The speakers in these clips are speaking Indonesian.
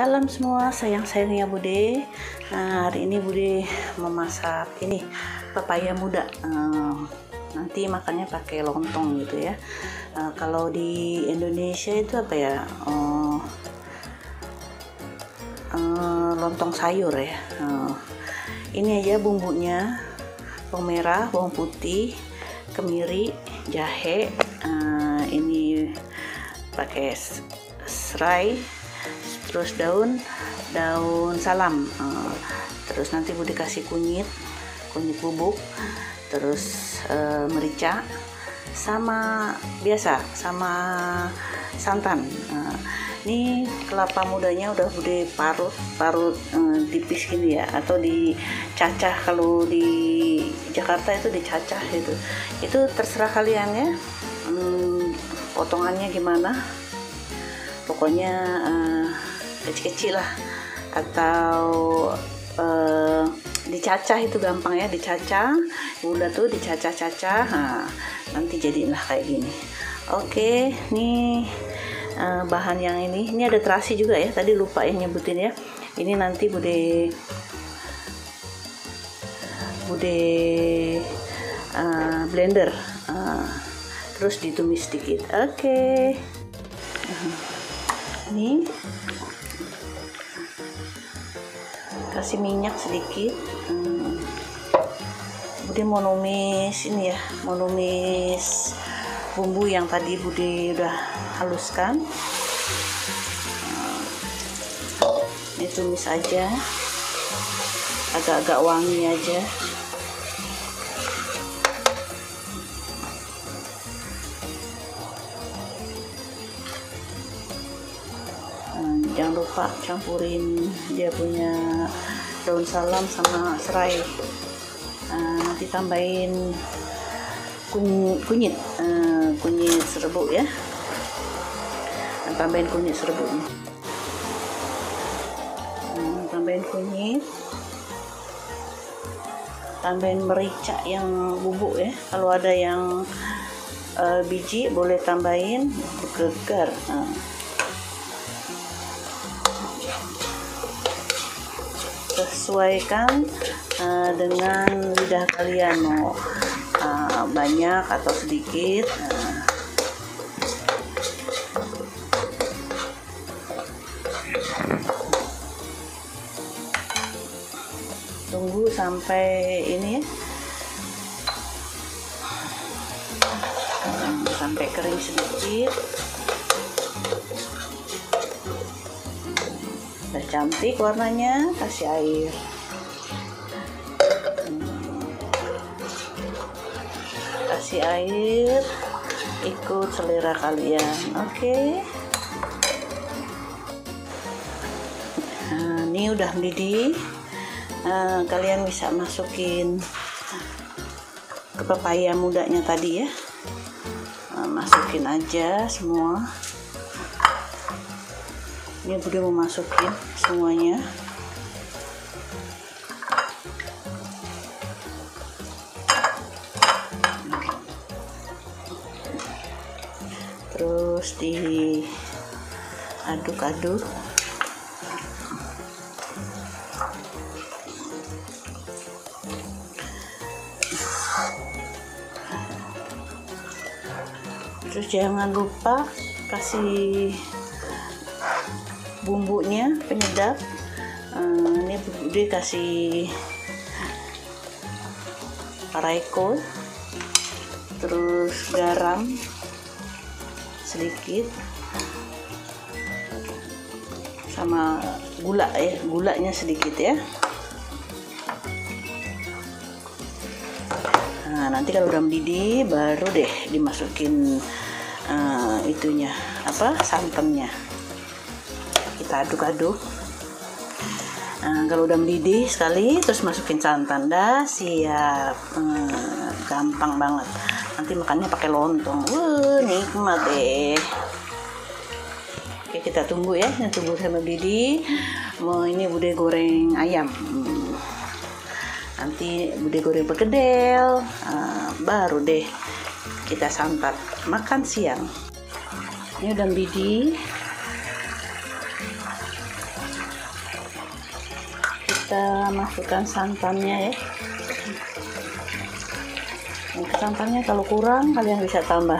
Salam semua, sayang-sayangnya Bude. Nah, hari ini Bude memasak ini pepaya muda. Eh, nanti makannya pakai lontong gitu ya. Eh, kalau di Indonesia itu apa ya? Eh, lontong sayur ya. Ini aja bumbunya: bawang merah, bawang putih, kemiri, jahe. Ini pakai serai terus daun daun salam. Eh, terus nanti bude kasih kunyit kunyit bubuk terus eh, merica sama biasa sama santan. Eh, ini kelapa mudanya udah bude parut parut tipis gini ya atau dicacah. Kalau di Jakarta itu dicacah gitu itu terserah kalian ya Hmm, potongannya gimana. Pokoknya kecil-kecil lah. Atau eh, dicacah itu gampang ya dicacah. Udah tuh dicacah-cacah nah, nanti jadilah kayak gini. Oke nih eh, bahan yang ini. Ini ada terasi juga ya tadi lupa yang nyebutin ya. Ini nanti bude bude eh, blender. Eh, terus ditumis sedikit oke. Ini kasih minyak sedikit hmm. Bude mau numis ini ya mau numis bumbu yang tadi Bude udah haluskan Hmm. ini tumis aja agak-agak wangi aja lupa campurin dia punya daun salam sama serai. Nah, nanti tambahin kunyit. Eh, kunyit serbuk ya. Nah, tambahin kunyit serbuknya. Nah, tambahin kunyit. Tambahin merica yang bubuk ya. Kalau ada yang eh, biji boleh tambahin gegar Nah. Sesuaikan uh, dengan lidah kalian. Mau uh, banyak atau sedikit uh, tunggu sampai ini ya. Hmm, sampai kering sedikit udah cantik warnanya kasih air. Hmm. kasih air ikut selera kalian oke. Nah, ini udah mendidih. Nah, kalian bisa masukin ke pepaya mudanya tadi ya. Nah, masukin aja semua ini bude mau masukin semuanya. Terus diaduk-aduk. Terus jangan lupa kasih bumbunya penyedap. Eh, ini dia kasih pareko terus garam sedikit. Sama gula ya gulanya sedikit ya. Nah nanti kalau udah mendidih baru deh dimasukin eh, itunya apa santannya kita aduk-aduk Nah, kalau udah mendidih sekali terus masukin santan dah siap. Hmm, gampang banget. Nanti makannya pakai lontong. Wuh, nikmat deh. Oke kita tunggu ya. Tunggu sampai mendidih. Mau ini bude goreng ayam. Hmm. nanti bude goreng perkedel. Baru deh kita santap. Makan siang. Ini udah mendidih kita masukkan santannya ya. Santannya kalau kurang kalian bisa tambah.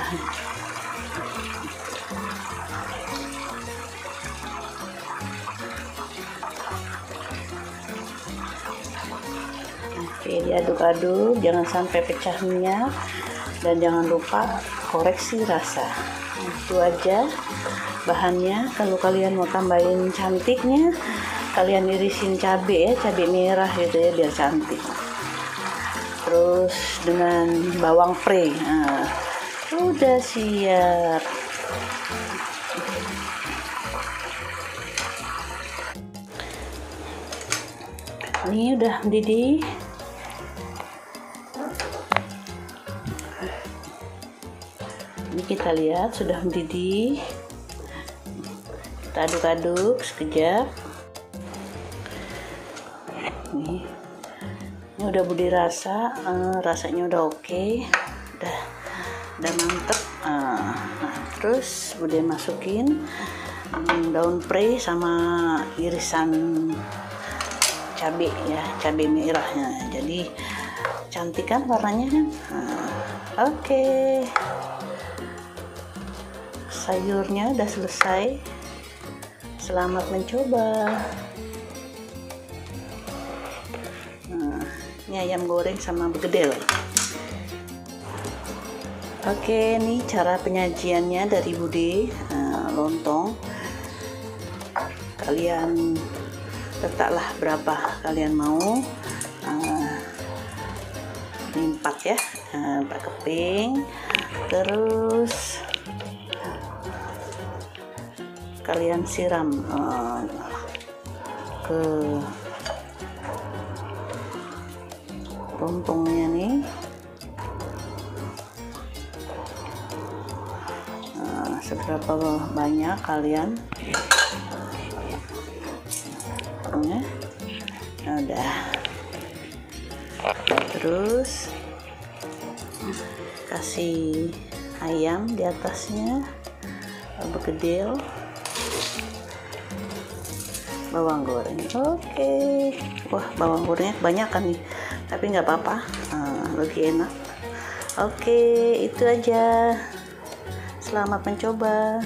Oke diaduk-aduk jangan sampai pecah minyak. Dan jangan lupa koreksi rasa. Itu aja bahannya. Kalau kalian mau tambahin cantiknya kalian irisin cabai ya cabai merah gitu ya biar cantik. Terus dengan bawang pre. Nah, udah siap. Ini udah mendidih. Ini kita lihat sudah mendidih. Kita aduk-aduk sekejap ini ini udah budi rasa uh, rasanya udah oke okay. udah udah mantep. Uh, nah, terus budi masukin um, daun pre sama irisan cabai ya cabai merahnya. Jadi cantik kan warnanya. Kan uh, oke. Okay sayurnya udah selesai. Selamat mencoba ini ayam goreng sama begedel. Oke ini cara penyajiannya dari Bude nah, lontong. Kalian letaklah berapa kalian mau. Nah, ini empat ya. Nah, empat keping. Terus kalian siram uh, ke lontongnya nih. Uh, seberapa banyak kalian? Ya udah. Terus kasih ayam di atasnya. Begedil bawang goreng. Oke. Okay. wah bawang gorengnya banyak kan nih tapi nggak apa-apa. Uh, lebih enak. Oke itu aja. Selamat mencoba